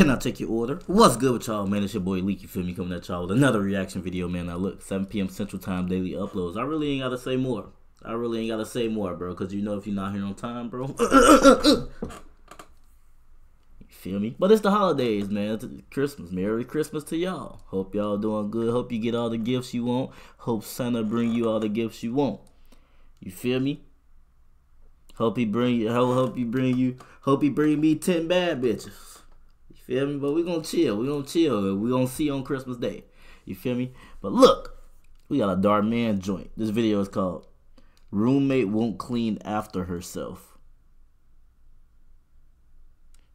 Can I take your order? What's good with y'all, man? It's your boy Leek, you feel me? Coming at y'all with another reaction video, man. Now look, 7 p.m. Central Time daily uploads. I really ain't gotta say more. I really ain't gotta say more, bro. Cause you know if you're not here on time, bro. you feel me? But it's the holidays, man. It's Christmas. Merry Christmas to y'all. Hope y'all doing good. Hope you get all the gifts you want. Hope Santa bring you all the gifts you want. You feel me? Hope he bring you. Hope he bring you. Hope he bring me ten bad bitches. Feel me? But we gonna chill. We gonna chill. We gonna see on Christmas Day. You feel me? But look, we got a Dhar Mann joint. This video is called "Roommate Won't Clean After Herself."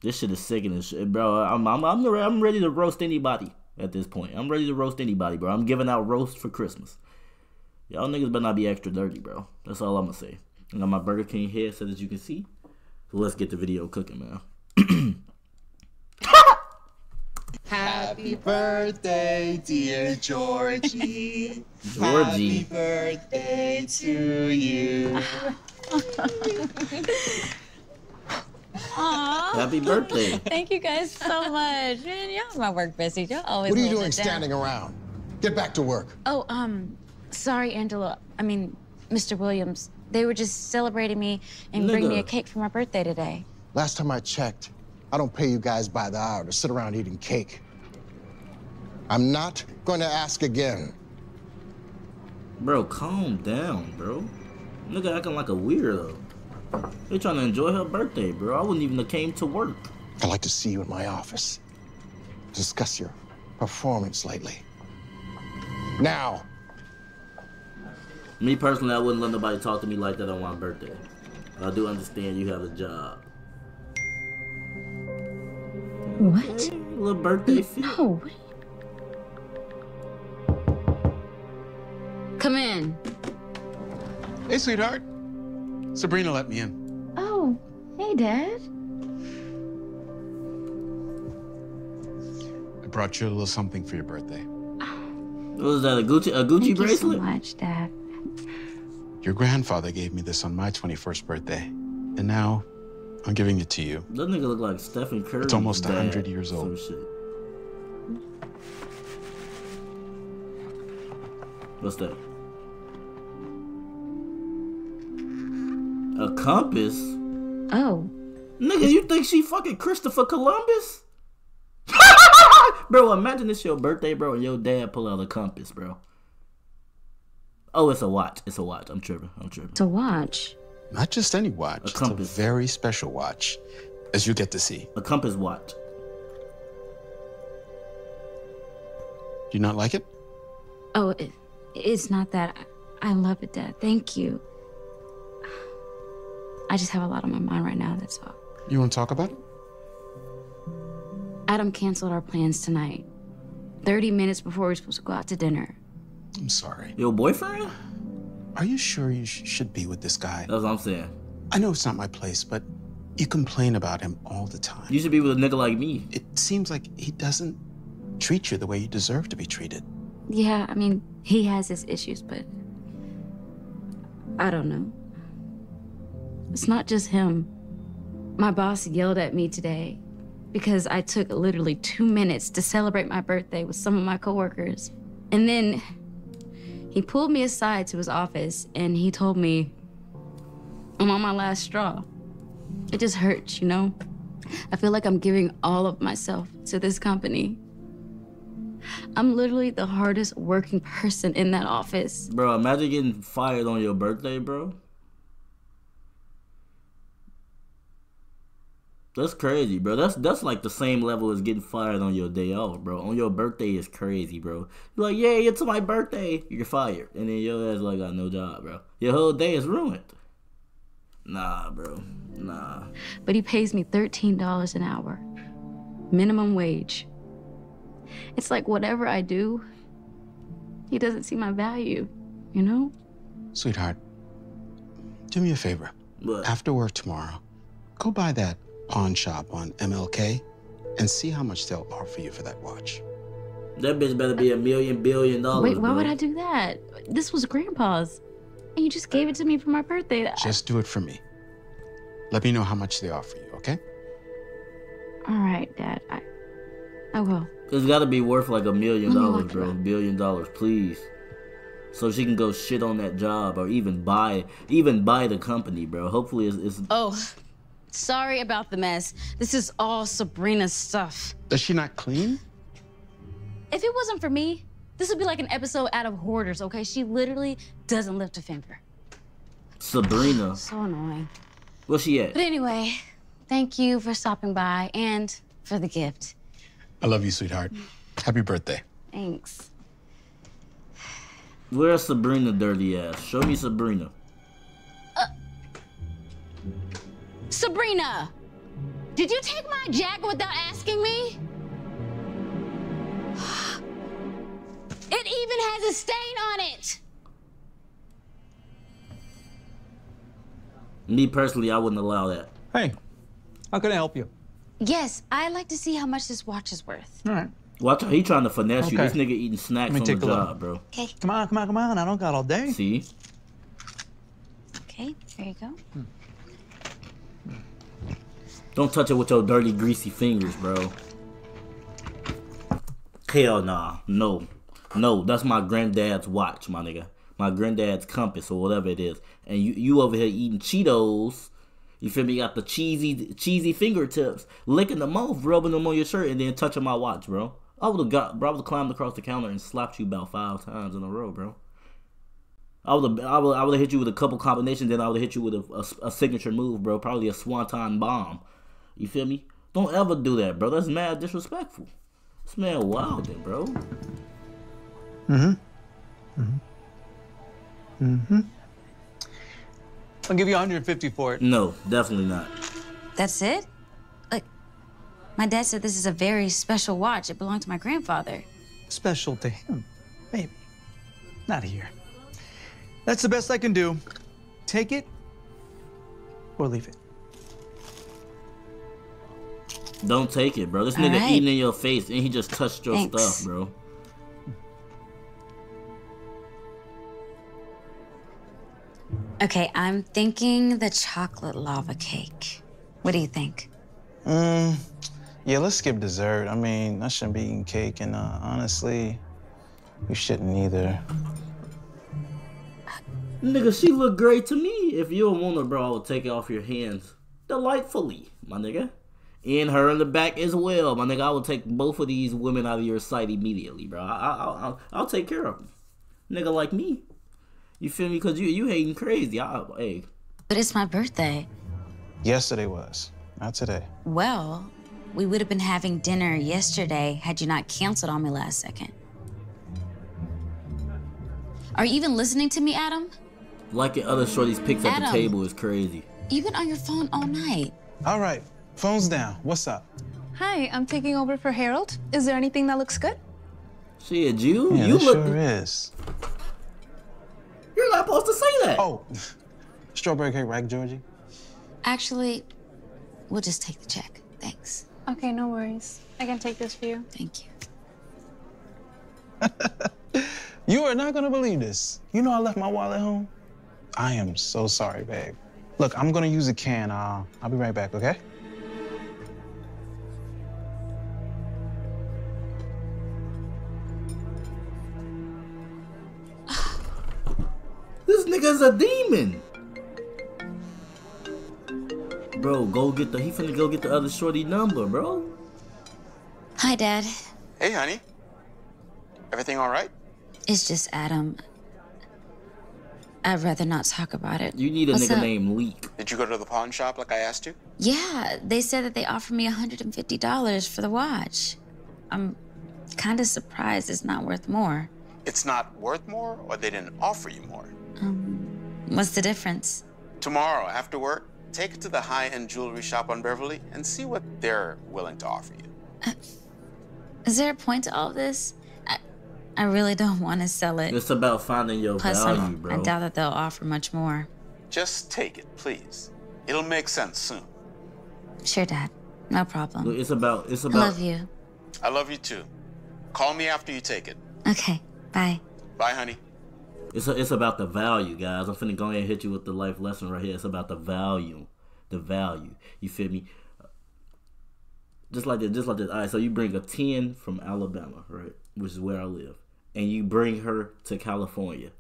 This shit is sickening, bro. I'm I'm I'm, I'm ready to roast anybody at this point. I'm ready to roast anybody, bro. I'm giving out roast for Christmas. Y'all niggas better not be extra dirty, bro. That's all I'm gonna say. I got my Burger King headset as you can see. So let's get the video cooking, man. Happy birthday, dear Georgie. Georgie. Happy birthday to you. Aww. Happy birthday. Thank you guys so much. Man, y'all my work busy. Y'all always What are you doing standing around? Get back to work. Oh, um, sorry, Angela. I mean, Mr. Williams. They were just celebrating me and bring me a cake for my birthday today. Last time I checked, I don't pay you guys by the hour to sit around eating cake. I'm not going to ask again. Bro, calm down, bro. Nigga acting like a weirdo. They trying to enjoy her birthday, bro. I wouldn't even have came to work. I'd like to see you in my office. Discuss your performance lately. Now, Me personally, I wouldn't let nobody talk to me like that on my birthday. I do understand you have a job. What? Hey, little birthday feel. Come in. Hey, sweetheart. Sabrina let me in. Oh, hey, Dad. I brought you a little something for your birthday. What was that? A Gucci a Gucci Thank bracelet? you so much, Dad. Your grandfather gave me this on my 21st birthday. And now I'm giving it to you. That nigga look like Stephen Curry. It's almost 100 years old. What's that? A compass? Oh, Nigga, you think she fucking Christopher Columbus? bro, imagine it's your birthday, bro, and your dad pull out a compass, bro. Oh, it's a watch. It's a watch. I'm tripping. I'm tripping. It's a watch. Not just any watch, A it's a very special watch, as you get to see. A compass watch. Do you not like it? Oh, it, it's not that. I, I love it, Dad. Thank you. I just have a lot on my mind right now, that's all. You want to talk about it? Adam canceled our plans tonight. 30 minutes before we were supposed to go out to dinner. I'm sorry. Your boyfriend? Are you sure you sh- should be with this guy? That's what I'm saying. I know it's not my place, but you complain about him all the time. You should be with a nigga like me. It seems like he doesn't treat you the way you deserve to be treated. Yeah, I mean, he has his issues, but I don't know. It's not just him. My boss yelled at me today because I took literally two minutes to celebrate my birthday with some of my coworkers. And then he pulled me aside to his office and he told me I'm on my last straw. It just hurts, you know? I feel like I'm giving all of myself to this company. I'm literally the hardest working person in that office. Bro, imagine getting fired on your birthday, bro. That's crazy, bro. That's that's like the same level as getting fired on your day off, bro. On your birthday is crazy, bro. You're like, yeah, it's my birthday. You're fired, and then your ass like got no job, bro. Your whole day is ruined. Nah, bro. Nah. But he pays me $13 an hour, minimum wage. It's like whatever I do, he doesn't see my value, you know? Sweetheart, do me a favor. But After work tomorrow, go buy that pawn shop on MLK and see how much they'll offer you for that watch. that bitch better be a million billion dollars. Wait, why bro. would I do that? This was grandpa's. And you just gave it to me for my birthday. Just do it for me. Let me know how much they offer you, okay? All right, Dad. I, I will. It's got to be worth like a million dollars, bro. up. Billion dollars, please. So she can go shit on that job or even buy, even buy the company, bro. Hopefully, it's, it's Oh, sorry about the mess. This is all Sabrina's stuff. Does she not clean? If it wasn't for me, this would be like an episode out of Hoarders, okay? She literally doesn't lift a finger. Sabrina. So annoying. Where she at? But anyway, thank you for stopping by and for the gift. I love you, sweetheart. Happy birthday. Thanks. Where's Sabrina dirty ass? Show me Sabrina. Sabrina! Did you take my jacket without asking me? It even has a stain on it! Me personally, I wouldn't allow that. Hey, how can I help you? Yes, I'd like to see how much this watch is worth. All right. Watch out, he trying to finesse you. This nigga eating snacks Let me on the take look. job, bro. Okay, Come on, come on, come on. I don't got all day. See? okay, there you go. Hmm. Don't touch it with your dirty, greasy fingers, bro. Hell nah. No. No, that's my granddad's watch, my nigga. My granddad's compass or whatever it is. And you, you over here eating Cheetos. You feel me? You got the cheesy cheesy fingertips, licking them off, rubbing them on your shirt, and then touching my watch, bro. I would have got, bro, I would have climbed across the counter and slapped you about five times in a row, bro. I would have, I would, I would have hit you with a couple combinations, then I would have hit you with a, a, a signature move, bro. Probably a swanton bomb. You feel me? Don't ever do that, bro. That's mad disrespectful. This man wildin', bro. Mm-hmm. Mm-hmm. Mm-hmm. I'll give you 150 for it. No, definitely not. That's it? Like, my dad said this is a very special watch. It belonged to my grandfather. Special to him, maybe. Not here. That's the best I can do. Take it or leave it. Don't take it, bro. This nigga Alright. eating in your face and he just touched your Thanks. stuff, bro. Okay, I'm thinking the chocolate lava cake. What do you think? Mm, yeah, let's skip dessert. I mean, I shouldn't be eating cake, and uh, honestly, you shouldn't either. Nigga, she look great to me. If you don't want her, bro, I would take it off your hands delightfully, my nigga. And her in the back as well, my nigga. I will take both of these women out of your sight immediately, bro. I, I, I'll, I'll take care of them. Nigga like me. You feel me? Cause you you hating crazy. I, hey, But it's my birthday. Yesterday was, not today. Well, we would have been having dinner yesterday had you not canceled on me last second. Are you even listening to me, Adam? liking other shorties pics at the table is crazy. You've been on your phone all night. All right, phone's down. What's up? Hi, I'm taking over for Harold. Is there anything that looks good? Shit, you Yeah, you look. sure is. You're not supposed to say that. Oh, strawberry cake, right, Georgie? Actually, we'll just take the check. Thanks. Okay, no worries. I can take this for you. Thank you. You are not gonna believe this. You know I left my wallet home. I am so sorry, babe. Look, I'm gonna use a can. Uh, I'll be right back, okay? Bro, go get the. He finna go get the other shorty number, bro. Hi, Dad. Hey, honey. Everything all right? It's just Adam. I'd rather not talk about it. You need a What's nigga up? named Leek. Did you go to the pawn shop like I asked you? Yeah, they said that they offered me $150 for the watch. I'm kind of surprised it's not worth more. It's not worth more, or they didn't offer you more? Um, What's the difference? Tomorrow, after work, take it to the high end jewelry shop on Beverly and see what they're willing to offer you. Uh, is there a point to all of this? I, I really don't want to sell it. It's about finding your Plus, value, I'm- bro. I doubt that they'll offer much more. Just take it, please. It'll make sense soon. Sure, Dad. No problem. It's about. It's about. I love you. I love you too. Call me after you take it. Okay, bye. Bye, honey. It's it's about the value, guys. I'm finna go ahead and hit you with the life lesson right here. It's about the value, the value. You feel me? just like this, just like this. All right, so you bring a ten from Alabama, right, which is where I live, and you bring her to California.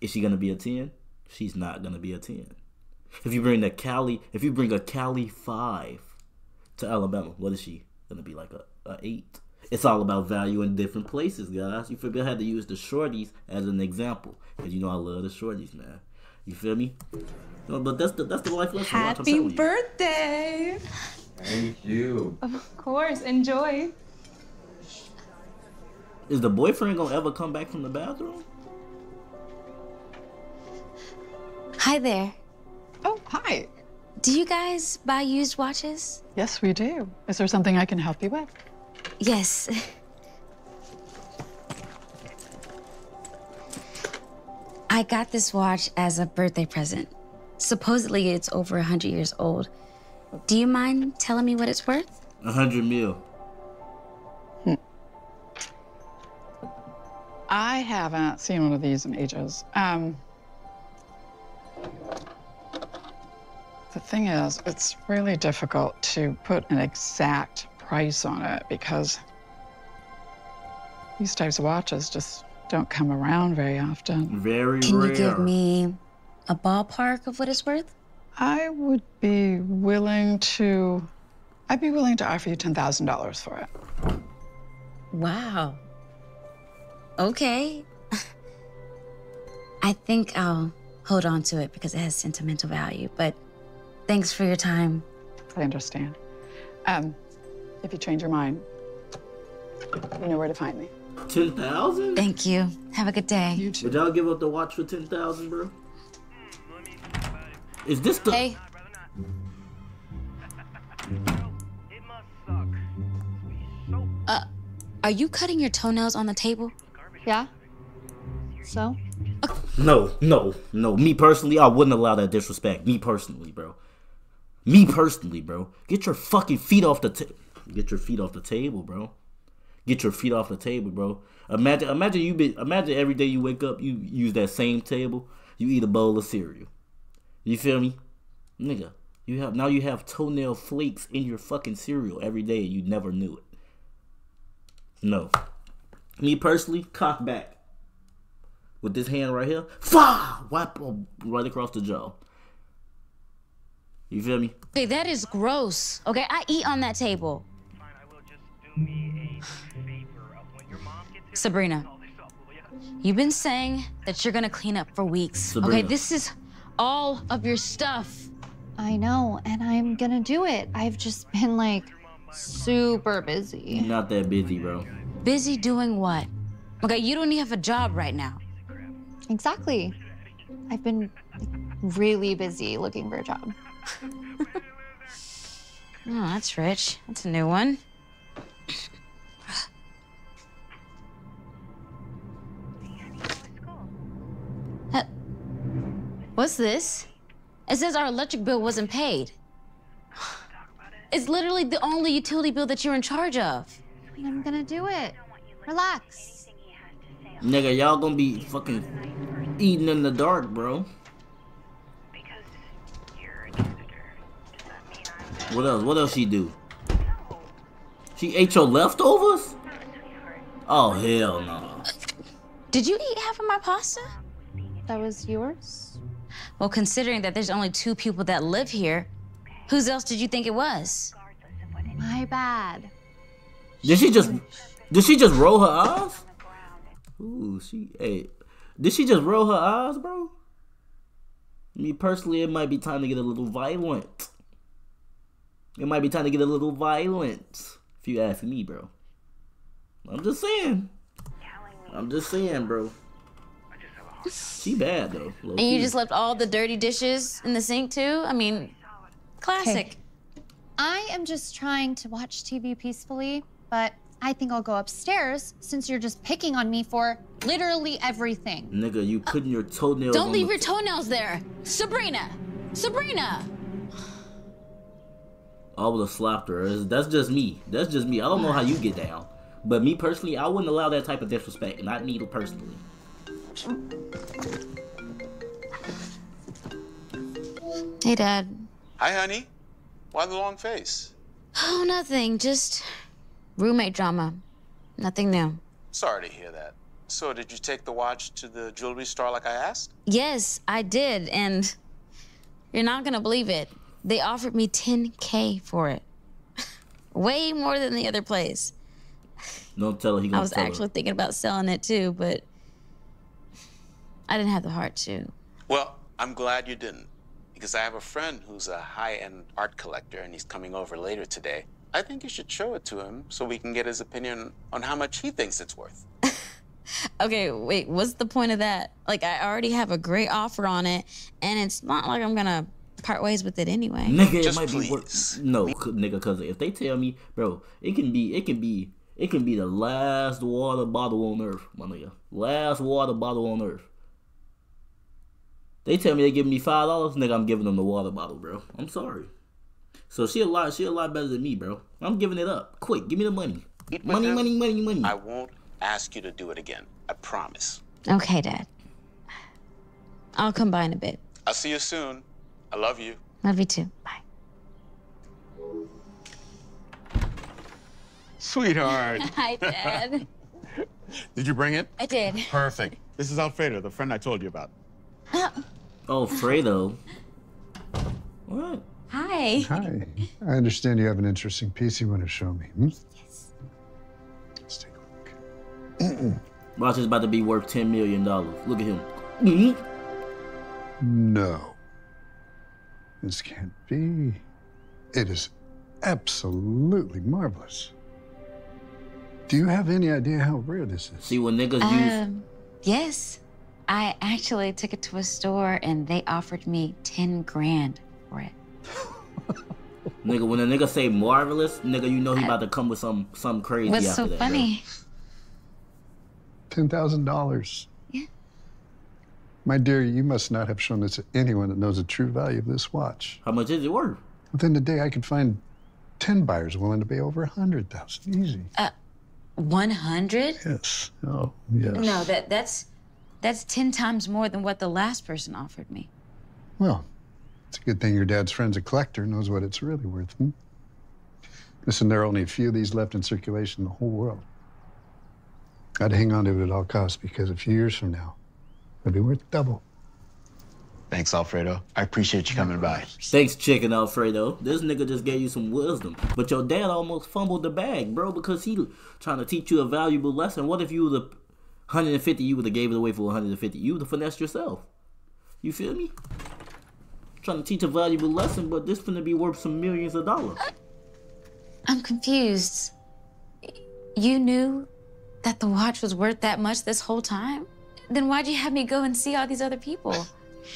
Is she gonna be a ten? She's not gonna be a ten. If you bring the Cali, if you bring a Cali five to Alabama, what is she gonna be like a, a eight? It's all about value in different places, guys. You feel me? I had to use the shorties as an example because you know I love the shorties, man. You feel me? No, but that's the that's the life lesson. Watch, I'm Happy telling birthday! Thank you. Of course, enjoy. Is the boyfriend gonna ever come back from the bathroom? Hi there. Oh, hi. Do you guys buy used watches? Yes, we do. Is there something I can help you with? Yes. I got this watch as a birthday present. Supposedly it's over a 100 years old. Do you mind telling me what it's worth? A hundred mil. Hmm. I haven't seen one of these in ages. Um, the thing is, it's really difficult to put an exact price on it because these types of watches just don't come around very often. Very Can rare. you give me a ballpark of what it's worth? I would be willing to. I'd be willing to offer you ten thousand dollars for it. Wow. Okay. I think I'll hold on to it because it has sentimental value, but thanks for your time. I understand. Um, if you change your mind, you know where to find me. Ten thousand? Thank you. Have a good day. You too. Would y'all give up the watch for ten thousand, bro? Is this the? Hey, uh, are you cutting your toenails on the table? Yeah? So? No, no, no. Me personally, I wouldn't allow that disrespect. Me personally, bro. Me personally, bro. Get your fucking feet off the table. Get your feet off the table, bro. Get your feet off the table, bro. Imagine, imagine you be, imagine every day you wake up, you use that same table, you eat a bowl of cereal. You feel me, nigga? You have now you have toenail flakes in your fucking cereal every day, and you never knew it. No, me personally, cock back with this hand right here, fa, whap oh, right across the jaw. You feel me? Okay, that is gross. Okay, I eat on that table. Sabrina, you've been saying that you're gonna clean up for weeks. Okay, this is all of your stuff. I know, and I'm gonna do it. I've just been like super busy. You're not that busy, bro. Busy doing what? Okay, you don't even have a job right now. Exactly. I've been really busy looking for a job. Oh, that's rich. That's a new one. Uh, What's this? It says our electric bill wasn't paid. It's literally the only utility bill that you're in charge of. I'm gonna do it. Relax. Nigga, y'all gonna be fucking eating in the dark, bro. What else? What else she do? She ate your leftovers? Oh hell no. Did you eat half of my pasta? That was yours? Well, considering that there's only two people that live here, whose else did you think it was? My bad. Did she just did she just roll her eyes? Ooh, she hey. Did she just roll her eyes, bro? Me personally, it might be time to get a little violent. It might be time to get a little violent, if you ask me, bro. I'm just saying. I'm just saying, bro. She bad though. low And you just left all the dirty dishes in the sink too? I mean, classic. I am just trying to watch TV peacefully, but I think I'll go upstairs since you're just picking on me for literally everything. nigga, you putting your toenails. Don't on leave the your toenails there. Sabrina! Sabrina! I would have slapped her. That's just me. That's just me. I don't know how you get down. But me personally, I wouldn't allow that type of disrespect. Not me personally. Hey, Dad. Hi, honey. Why the long face? Oh, nothing. Just roommate drama. Nothing new. Sorry to hear that. So, did you take the watch to the jewelry store like I asked? Yes, I did, and you're not gonna believe it. They offered me 10k for it. Way more than the other place. Don't tell her he gonna I was tell actually thinking about selling it too, but I didn't have the heart to. Well, I'm glad you didn't. Because I have a friend who's a high end art collector and he's coming over later today. I think you should show it to him so we can get his opinion on how much he thinks it's worth. Okay, wait, what's the point of that? Like, I already have a great offer on it, and it's not like I'm gonna part ways with it anyway. Nigga, Just it might be worth. No, nigga, because if they tell me, bro, it can be, it can be, it can be the last water bottle on earth, my nigga. Last water bottle on earth. They tell me they give me five dollars, nigga. I'm giving them the water bottle, bro. I'm sorry. So she a lot, she a lot better than me, bro. I'm giving it up. Quick, give me the money. Money, him. money, money, money. I won't ask you to do it again. I promise. Okay, Dad. I'll come by in a bit. I'll see you soon. I love you. Love you too. Bye. Sweetheart. Hi, Dad. Did you bring it? I did. Perfect. This is Alfredo, the friend I told you about. Oh, Fredo. What? Hi. Hi. I understand you have an interesting piece you want to show me. Hmm? Yes. Let's take a look. Watch is about to be worth ten million dollars. Look at him. No. This can't be. It is absolutely marvelous. Do you have any idea how rare this is? See when niggas use Um, yes. I actually took it to a store and they offered me 10 grand for it. nigga when a nigga say marvelous, nigga, you know he about to come with some some crazy What's after so that. bro. funny? $10,000. Yeah. My dear, you must not have shown this to anyone that knows the true value of this watch. How much is it worth? Within the day, I could find 10 buyers willing to pay over 100000 Easy. Uh, 100? Yes. Oh, yes. No, that that's that's 10 times more than what the last person offered me. Well, it's a good thing your dad's friend's a collector, knows what it's really worth. Hmm? Listen, there are only a few of these left in circulation in the whole world. Gotta hang on to it at all costs because a few years from now, it'll be worth double. Thanks, Alfredo. I appreciate you coming by. Thanks, Chicken Alfredo. This nigga just gave you some wisdom. But your dad almost fumbled the bag, bro, because he trying to teach you a valuable lesson. What if you would have 150, you would have gave it away for 150. You would have finessed yourself. You feel me? Trying to teach a valuable lesson, but this finna be worth some millions of dollars. I'm confused. You knew that the watch was worth that much this whole time? Then why'd you have me go and see all these other people?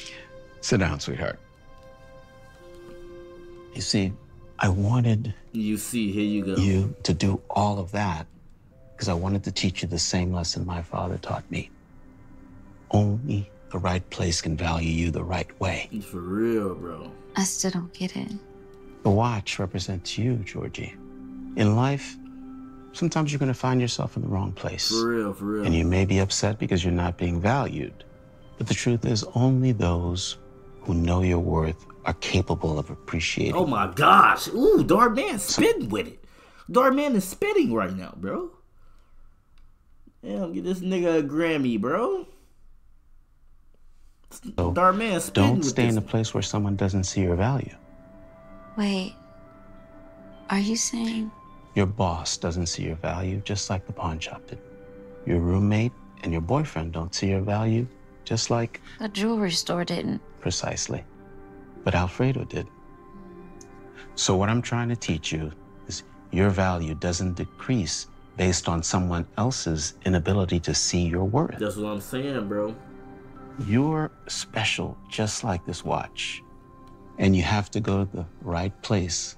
Sit down, sweetheart. You see, I wanted You see, here you go. You to do all of that because I wanted to teach you the same lesson my father taught me. Only the right place can value you the right way. For real, bro. I still don't get it. The watch represents you, Georgie. In life, sometimes you're going to find yourself in the wrong place. For real, for real. And you may be upset because you're not being valued. But the truth is, only those who know your worth are capable of appreciating. Oh my gosh. Ooh, Dhar Mann spitting with it. Dhar Mann is spitting right now, bro. Damn, get this nigga a Grammy, bro. So Dhar Mann spitting don't with stay in this. a place where someone doesn't see your value. Wait. Are you saying Your boss doesn't see your value, just like the pawn shop did. Your roommate and your boyfriend don't see your value, just like the jewelry store didn't? precisely. But Alfredo did. So, what I'm trying to teach you is your value doesn't decrease based on someone else's inability to see your worth. That's what I'm saying, bro. You're special, just like this watch. And you have to go to the right place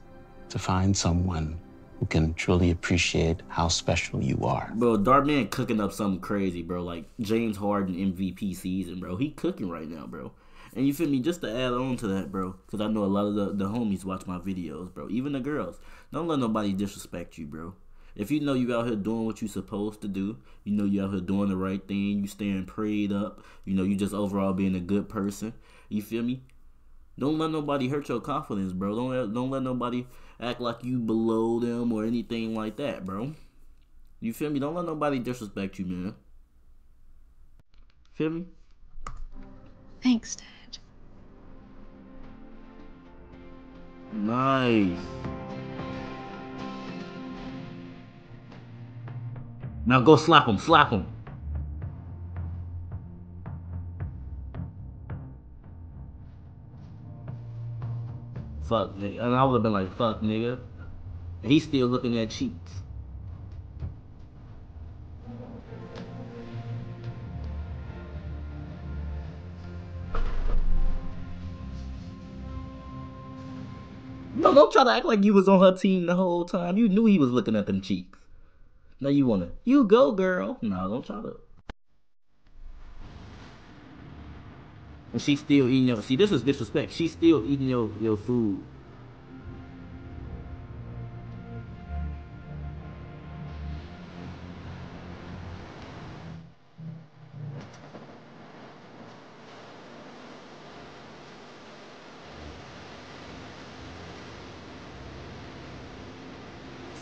to find someone who can truly appreciate how special you are. Bro, Dhar Mann cooking up something crazy, bro. Like James Harden MVP season, bro. He cooking right now, bro. And you feel me? Just to add on to that, bro, because I know a lot of the, the homies watch my videos, bro. Even the girls. Don't let nobody disrespect you, bro. If you know you out here doing what you supposed to do, you know you out here doing the right thing, you staying prayed up, you know you just overall being a good person. You feel me? Don't let nobody hurt your confidence, bro. Don't don't let nobody act like you below them or anything like that, bro. You feel me? Don't let nobody disrespect you, man. Feel me? Thanks, Dad. Nice. Now go slap him, slap him. Fuck, nigga. And I would have been like, fuck, nigga. And he's still looking at cheeks. No, don't try to act like you was on her team the whole time. You knew he was looking at them cheeks. Now you wanna, you go, girl. No, don't try to. And she's still eating your. See, this is disrespect. She's still eating your your food.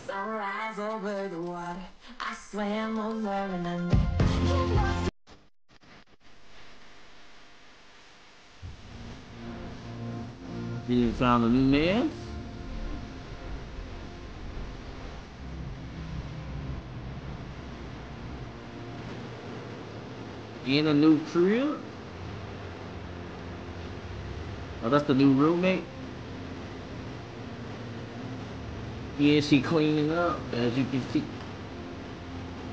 Sunrise over the water. I swam over and. You found a new man? In a new crib? Oh, that's the new roommate? Yeah, she cleaning up, as you can see.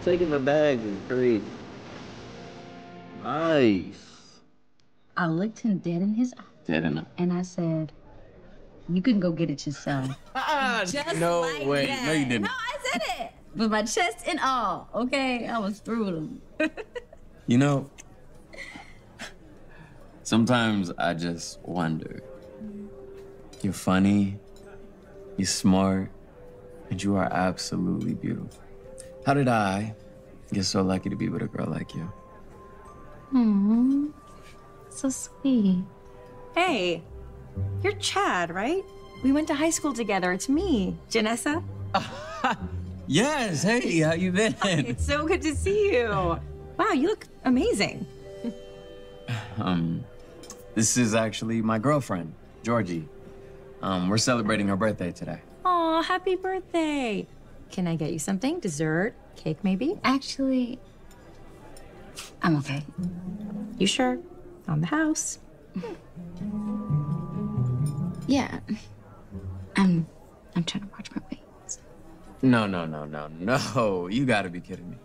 Taking the bag is crazy. Nice. I looked him dead in his eyes. Dead enough. and I said, You can go get it yourself. Just no like way. that. No, you didn't. No, I said it. With my chest and all. Okay, I was through with him. You know, sometimes I just wonder. You're funny, you're smart, and you are absolutely beautiful. How did I get so lucky to be with a girl like you? Hmm. so sweet. Hey, you're Chad, right? We went to high school together. It's me, Janessa. Yes. Hey, how you been? It's so good to see you. Wow, you look amazing. Um, this is actually my girlfriend, Georgie. Um, we're celebrating her birthday today. Aw, happy birthday. Can I get you something? Dessert? Cake, maybe? Actually, I'm okay. You sure? On the house. Yeah. I'm I'm trying to watch my weight. No, no, no, no, no. You gotta be kidding me.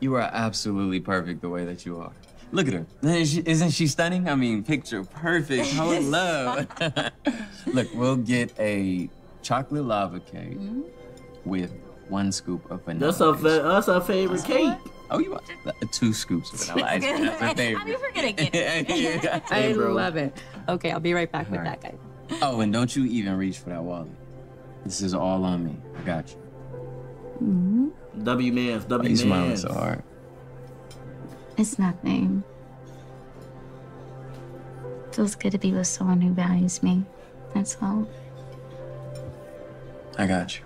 You are absolutely perfect the way that you are. Look at her. Isn't she, isn't she stunning? I mean, picture perfect. Hello. Look, we'll get a chocolate lava cake with one scoop of vanilla. That's our fa- that's our favorite cake. Oh, you want uh, two scoops of vanilla ice cream? That's my favorite. Happy for getting it. Yeah. I Hey, bro. love it. Okay, I'll be right back with All right. that guy. Oh, and don't you even reach for that wallet. This is all on me. I got you. Mm. W man's Why W you smiling so hard? It's nothing. Feels good to be with someone who values me. That's all. I got you.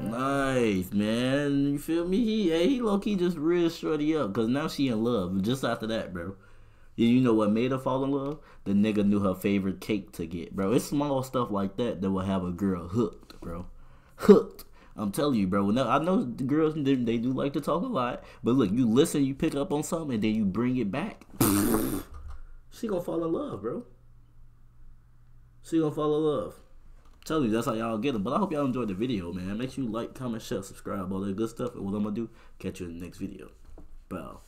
Nice, man. You feel me? He, hey, he low key just real shorty up because now she in love. Just after that, bro. And you know what made her fall in love? The nigga knew her favorite cake to get, bro. It's small stuff like that that will have a girl hooked, bro. Hooked. I'm telling you, bro. Now, I know the girls they, they do like to talk a lot, but look, you listen, you pick up on something, and then you bring it back. she gonna fall in love, bro. She gonna fall in love. Tell you that's how y'all get them. But I hope y'all enjoyed the video, man. Make sure you like, comment, share, subscribe, all that good stuff. And what I'm gonna do, catch you in the next video. Bow.